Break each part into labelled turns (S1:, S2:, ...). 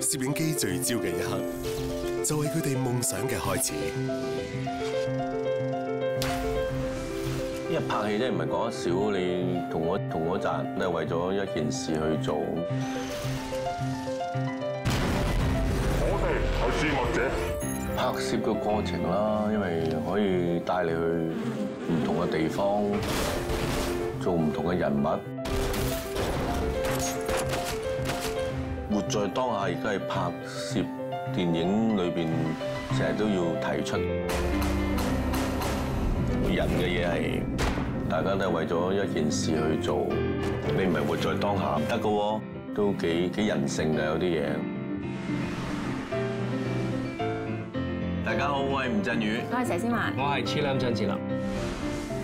S1: 攝影機聚焦嘅一刻，就係佢哋夢想嘅開始。
S2: 因為拍戲真係唔係講得少，你同我同我赚都係為咗一件事去做。
S3: 我哋係視物者，
S2: 拍攝嘅過程啦，因為可以帶你去唔同嘅地方，做唔同嘅人物，在當下。而家係拍攝電影裏邊，成日都要提出人嘅嘢係，大家都係為咗一件事去做。你唔係活在當下唔得噶喎，都幾幾人性嘅有啲嘢。大家好，我係吳鎮宇。
S4: 我係佘詩曼，
S5: 我係超林張智霖。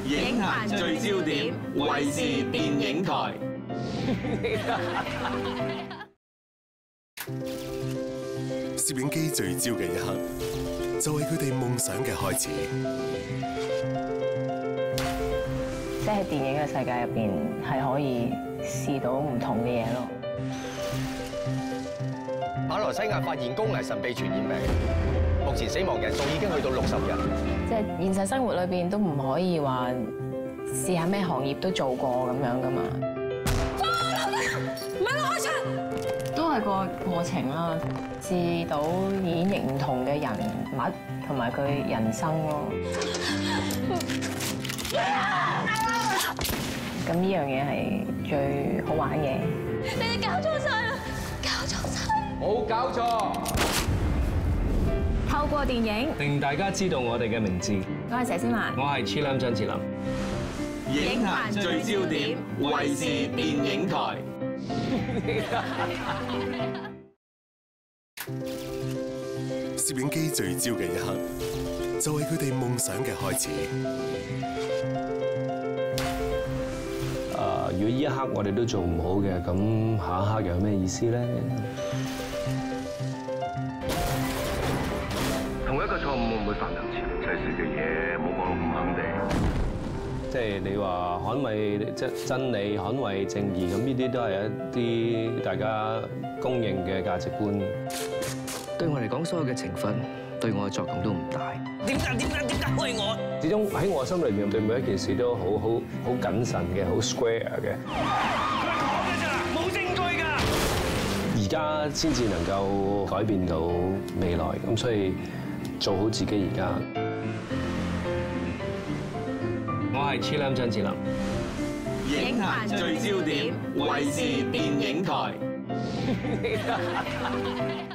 S4: 影壇聚焦點
S2: 衛視電影台。
S1: 攝影機聚焦嘅一刻，就係佢哋夢想嘅開始。
S4: 即係電影嘅世界入邊係可以試到唔同嘅嘢咯。
S6: 馬來西亞發現高危神秘傳染病，目前死亡人數已經去到六十人。
S4: 即係現實生活裏邊都唔可以話試下咩行業都做過咁樣噶嘛。唔係我開槍，都係個過程啦，至到演繹唔同嘅人物同埋佢人生咯。咁呢樣嘢係最好玩嘅。
S7: 你哋搞錯晒啦！搞錯晒！
S5: 冇搞錯，
S4: 透過電影，
S5: 令大家知道我哋嘅名字。
S4: 我係佘詩曼，
S5: 我係超林張智霖。
S2: 影壇聚焦點，衛視電影台。
S1: 攝影機聚焦嘅一刻，就係佢哋夢想嘅開始。
S5: 誒，如果呢一刻我哋都做唔好嘅，咁下一刻又有咩意思咧？
S2: 同一個錯誤會唔會犯兩次？世事嘅嘢。
S5: 即係你話捍衛即真理、捍衛正義，咁呢啲都係一啲大家公認嘅價值觀。
S6: 對我嚟講，所有嘅懲罰對我嘅作用都唔大。
S5: 點解？點解？點解？開我？始終喺我心裏面對每一件事都好好好謹慎嘅，好 square 嘅。
S6: 冇證據㗎。
S5: 而家先至能夠改變到未來，咁所以做好自己而家。我係超林張智霖。
S2: 影壇最焦點，衛視電影台。